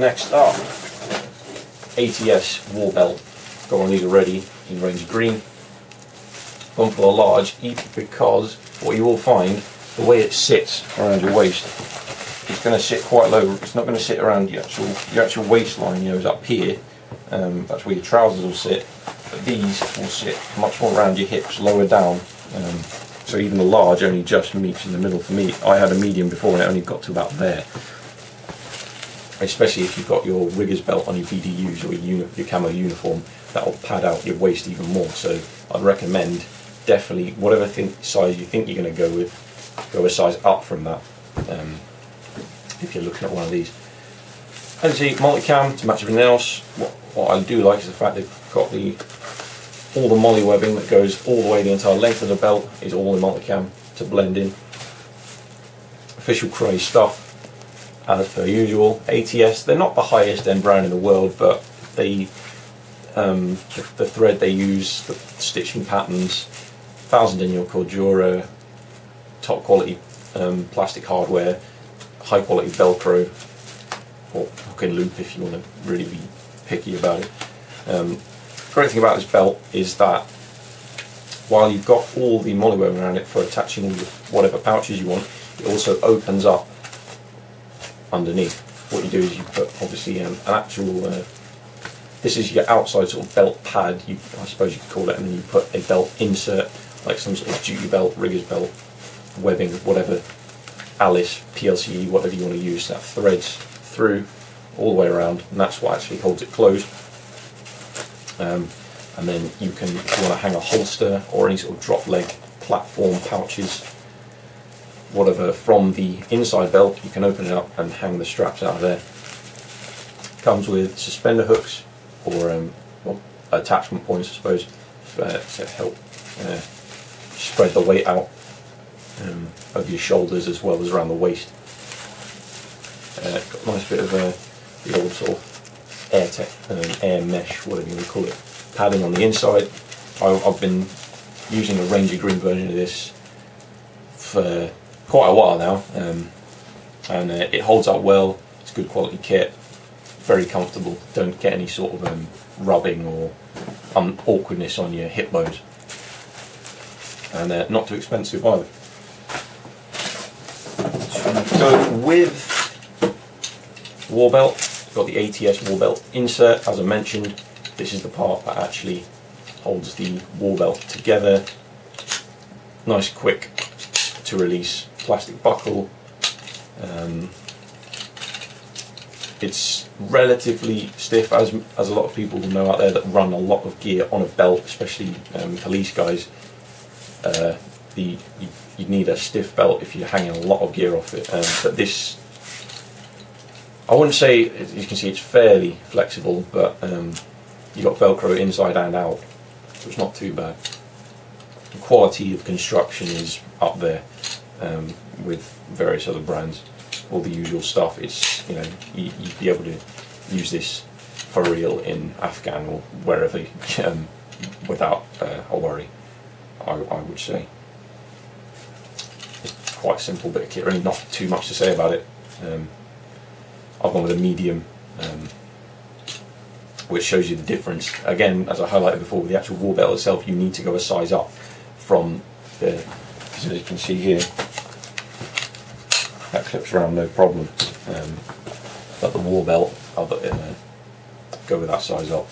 next up, ATS war belt. Got one these already in Ranger Green. Gone for a large, because what you will find, the way it sits around your waist, it's going to sit quite low. It's not going to sit around your actual your actual waistline. You know, is up here. Um, that's where your trousers will sit. But these will sit much more around your hips, lower down. Um, so even the large only just meets in the middle for me. I had a medium before and it only got to about there. Especially if you've got your rigger's belt on your BDUs or your, your camo uniform, that will pad out your waist even more. So I'd recommend definitely whatever think, size you think you're going to go with, go a size up from that. Um, if you're looking at one of these. And see, multicam to match everything else. What, what I do like is the fact they've got the all the MOLLE webbing that goes all the way the entire length of the belt is all in multicam to blend in. Official Crye stuff, as per usual. ATS, they're not the highest end brand in the world, but they um, the, the, thread they use, the stitching patterns, thousand denier Cordura, top quality um, plastic hardware, high quality Velcro, or hook and loop if you want to really be picky about it. Um, great thing about this belt is that while you've got all the MOLLE webbing around it for attaching whatever pouches you want, it also opens up underneath. What you do is you put obviously um, an actual, uh, this is your outside sort of belt pad, you, I suppose you could call it, and then you put a belt insert, like some sort of duty belt, rigger's belt, webbing, whatever, Alice, PLCE, whatever you want to use, that threads through all the way around, and that's what actually holds it closed. Um, and then you can, if you want to hang a holster or any sort of drop leg platform pouches, whatever, from the inside belt, you can open it up and hang the straps out of there. Comes with suspender hooks or um, well, attachment points, I suppose, uh, to help uh, spread the weight out um, of your shoulders as well as around the waist. Uh, got a nice bit of uh, the old sort of air, tech, um, air mesh, whatever you want to call it, padding on the inside. I, have been using a Ranger Green version of this for quite a while now, um, and uh, it holds up well. It's good quality kit, very comfortable. Don't get any sort of um, rubbing or um, awkwardness on your hip bones, and uh, not too expensive either. Go with war belt, got the ATS war belt insert, as I mentioned. This is the part that actually holds the war belt together. Nice quick to release plastic buckle. Um, it's relatively stiff, as as a lot of people know out there that run a lot of gear on a belt, especially um, police guys. Uh, the you, you, need a stiff belt if you're hanging a lot of gear off it. Um, but this I wouldn't say, as you can see, it's fairly flexible, but um, you've got Velcro inside and out, so it's not too bad. The quality of construction is up there um, with various other brands. All the usual stuff. It's you know you, would be able to use this for real in Afghan or wherever um, without uh, a worry. I, I would say it's quite a simple bit of kit. Really, not too much to say about it. Um, I've gone with a medium, um, which shows you the difference. Again, as I highlighted before, with the actual war belt itself, you need to go a size up from the, as you can see here, that clips around no problem. Um, but the war belt, I'll uh, go with that size up.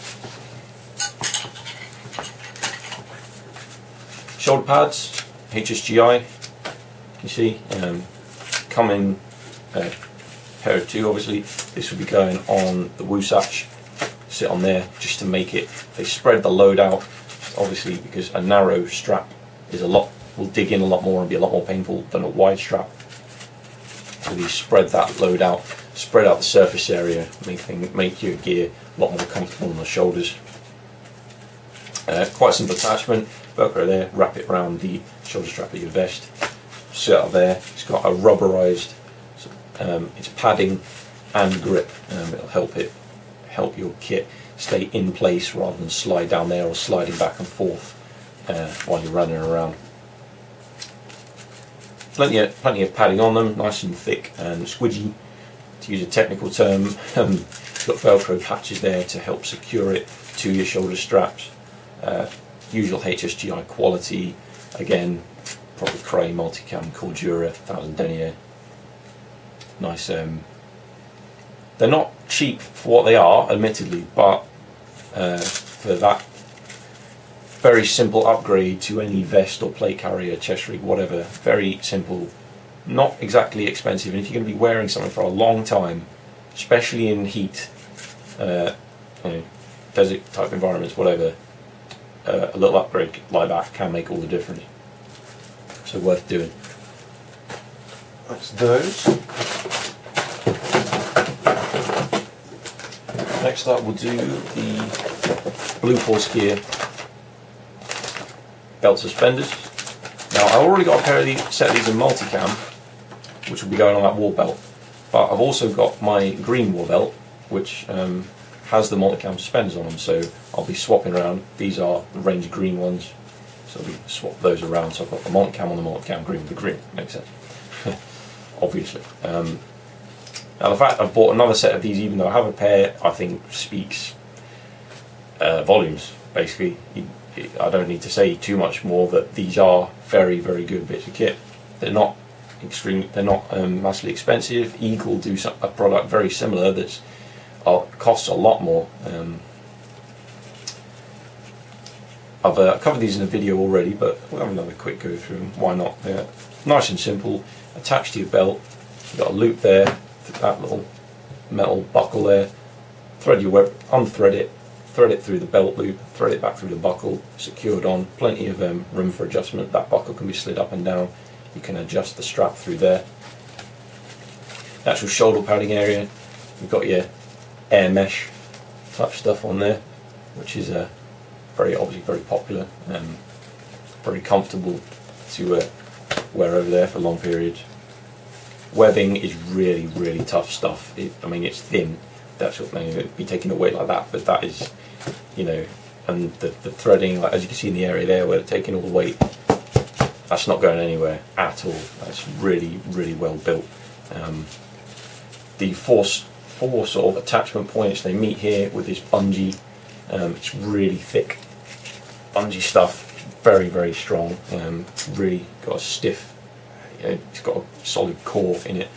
Shoulder pads, HSGI, you see, um, come in uh, pair of two obviously this will be going on the Wasatch sit on there just to make it they spread the load out obviously because a narrow strap is a lot will dig in a lot more and be a lot more painful than a wide strap you spread that load out spread out the surface area make, thing, make your gear a lot more comfortable on the shoulders uh, quite simple attachment velcro there wrap it around the shoulder strap of your vest sit up there it's got a rubberized um, it's padding and grip. Um, it'll help it help your kit stay in place rather than slide down there or sliding back and forth uh, while you're running around. Plenty of, plenty of padding on them, nice and thick and squidgy. to use a technical term, um, got Velcro patches there to help secure it to your shoulder straps. Uh, usual HSGI quality, again, probably Crye, Multicam, Cordura, 1000 denier. Nice. Um, they're not cheap for what they are, admittedly, but uh, for that very simple upgrade to any vest or plate carrier, chest rig, whatever, very simple, not exactly expensive. And if you're going to be wearing something for a long time, especially in heat, uh, you know, desert type environments, whatever, uh, a little upgrade like that can make all the difference. So worth doing. That's those. Next up we'll do the Blue Force Gear belt suspenders. Now I've already got a pair of these, set of these in multicam, which will be going on that war belt. But I've also got my green war belt, which um, has the multicam suspenders on them, so I'll be swapping around. These are the Ranger Green ones, so we swap those around. So I've got the multicam on the multicam, green with the green. Makes sense, obviously. Um, now the fact I've bought another set of these, even though I have a pair, I think speaks uh, volumes. Basically, I don't need to say too much more that these are very, very good bits of kit. They're not extreme. They're not um, massively expensive. Eagle do a product very similar that uh, costs a lot more. Um, I've uh, covered these in a video already, but we'll have another quick go through them. Why not? They're nice and simple. Attached to your belt. You've got a loop there, that little metal buckle there. Thread your web, unthread it, thread it through the belt loop, thread it back through the buckle, secured on. Plenty of um, room for adjustment. That buckle can be slid up and down. You can adjust the strap through there. The actual shoulder padding area, you've got your air mesh type stuff on there, which is uh, very obviously very popular and very comfortable to uh, wear over there for a long periods. Webbing is really really tough stuff. It, I mean it's thin. That's what may be taking away like that, but that is, you know, and the, the threading, like as you can see in the area there where they're taking all the weight, that's not going anywhere at all. That's really really well built. Um, the force four sort of attachment points. They meet here with this bungee. Um, it's really thick bungee stuff. Very very strong. Um, really got a stiff. You know, it's got a solid core in it.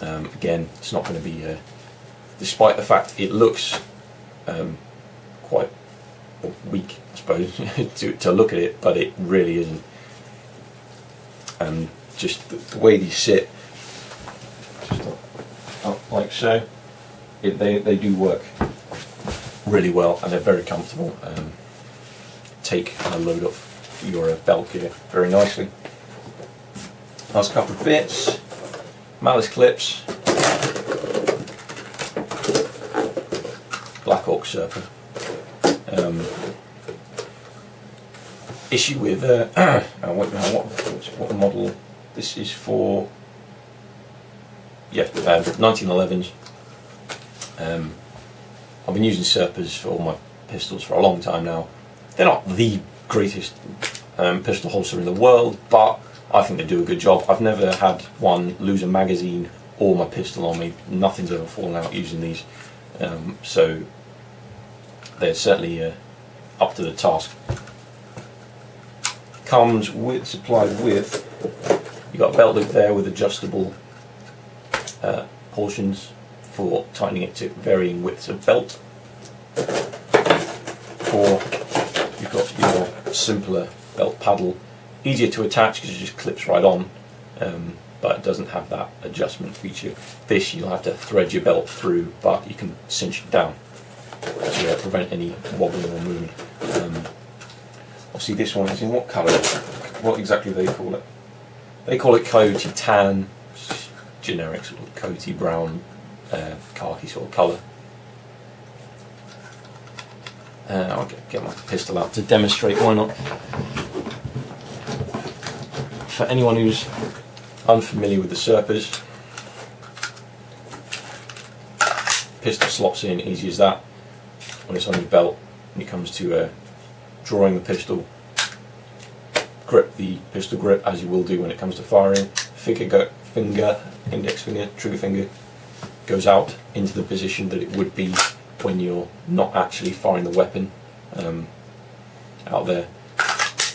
Um, again, it's not going to be. Uh, despite the fact it looks um, quite weak, I suppose, to, to look at it, but it really isn't. And just the, the way these sit, up like so, it, they, they do work really well and they're very comfortable. Um, take a load off your uh, belt gear very nicely. Last couple of bits, malice clips, Um, issue with uh, what, what, what model this is for yeah, um, 1911s. Um, I've been using Serpas for all my pistols for a long time now. They're not the greatest um, pistol holster in the world, but I think they do a good job. I've never had one lose a magazine or my pistol on me. Nothing's ever fallen out using these, um, so they're certainly uh, up to the task. Comes with supplied with you've got a belt loop there with adjustable uh, portions for tightening it to varying widths of belt. Or you've got your simpler belt paddle, easier to attach because it just clips right on, um, but it doesn't have that adjustment feature. This you'll have to thread your belt through, but you can cinch it down to prevent any wobbling or moving. Um, obviously this one is in what colour? What exactly do they call it? They call it Coyote Tan, generic sort of coaty brown, uh, khaki sort of colour. Uh, I'll get, get, my pistol out to demonstrate, why not? For anyone who's unfamiliar with the Serpas, pistol slots in, easy as that. When it's on your belt, when it comes to uh, drawing the pistol, grip the pistol grip as you will do when it comes to firing, go, finger, index finger, trigger finger goes out into the position that it would be when you're not actually firing the weapon um, out there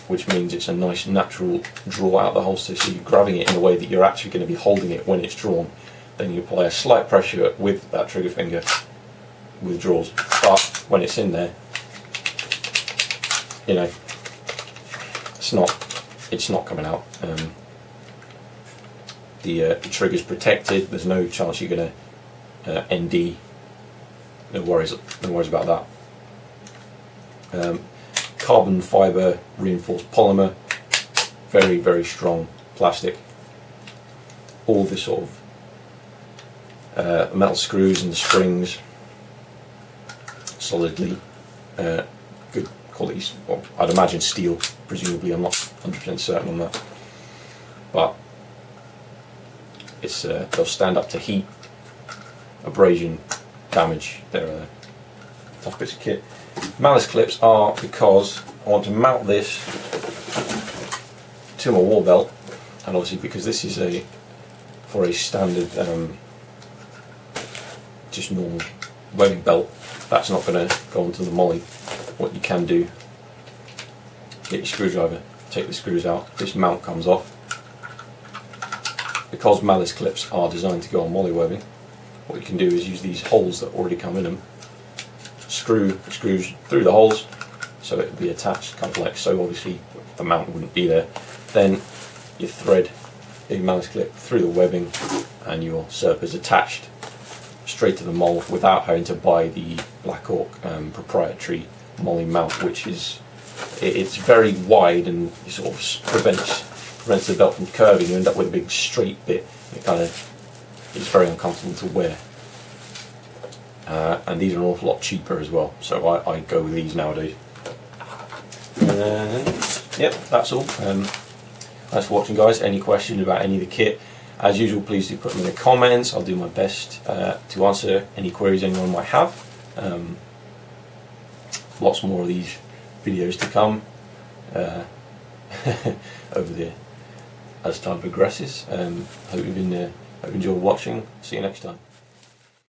which means it's a nice natural draw out the holster. So you're grabbing it in a way that you're actually going to be holding it when it's drawn. Then you apply a slight pressure with that trigger finger withdraws. But when it's in there you know it's not it's not coming out. Um, the, uh, the trigger's protected. There's no chance you're going to uh, ND no worries no worries about that. Um, carbon fibre reinforced polymer. Very very strong plastic. All the sort of uh, metal screws and springs solidly uh, good quality well, I'd imagine steel presumably. I'm not 100% certain on that. But it's uh, they'll stand up to heat abrasion damage. They're a tough bits of kit. Malice clips are because I want to mount this to my war belt. And obviously because this is a for a standard um, just normal webbing belt that's not going to go onto the MOLLE. what you can do get your screwdriver take the screws out this mount comes off. Because malice clips are designed to go on MOLLE webbing. What you can do is use these holes that already come in them screw the screws through the holes so it would be attached kind of like so obviously the mount wouldn't be there. Then you thread the malice clip through the webbing and your SERP is attached straight to the MOLLE without having to buy the Blackhawk um, proprietary MOLLE mount which is it, it's very wide and sort of prevents prevents the belt from curving. You end up with a big straight bit. It kind of is very uncomfortable to wear. Uh, and these are an awful lot cheaper as well so I, I go with these nowadays. And yep that's all. Um, thanks for watching guys. Any questions about any of the kit as usual, please do put them in the comments. I'll do my best uh, to answer any queries anyone might have. Um, lots more of these videos to come uh, over there as time progresses. Um, hope you've been, uh, hope you enjoyed watching. See you next time.